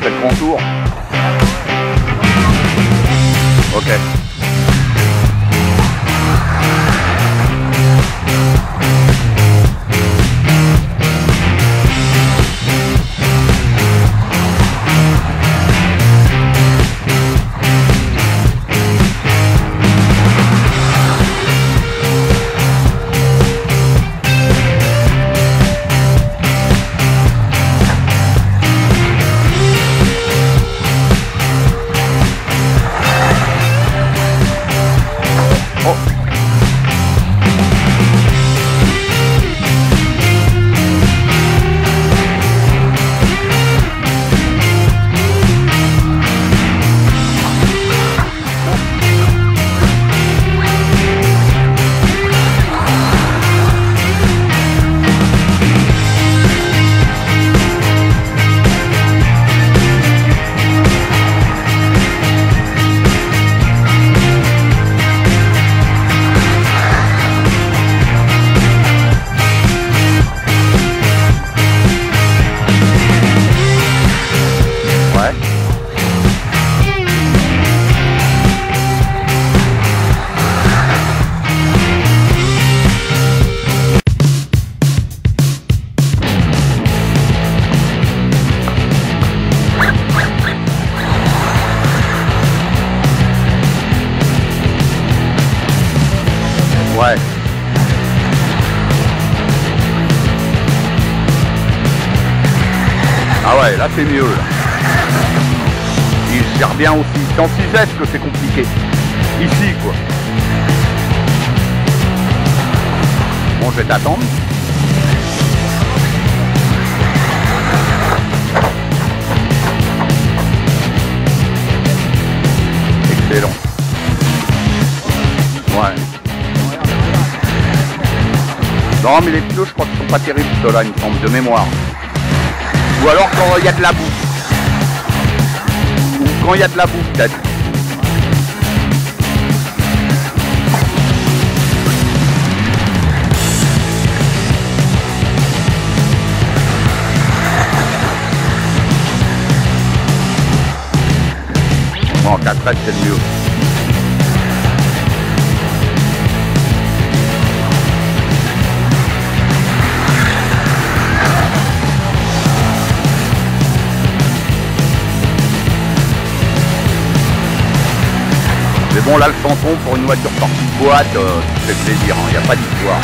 fais le grand tour. Ok. Ouais. Ah ouais, là c'est mieux là. Il gère bien aussi. C'est en 6S que c'est compliqué. Ici quoi. Bon, je vais t'attendre. Non mais les pneus je crois qu'ils sont pas terribles ceux-là il me semble de mémoire. Ou alors quand il y a de la boue. Ou quand il y a de la boue peut-être. Bon, 4 c'est mieux. Bon, là, le chanson pour une voiture sortie de boîte, euh, c'est plaisir, hein. il n'y a pas d'histoire.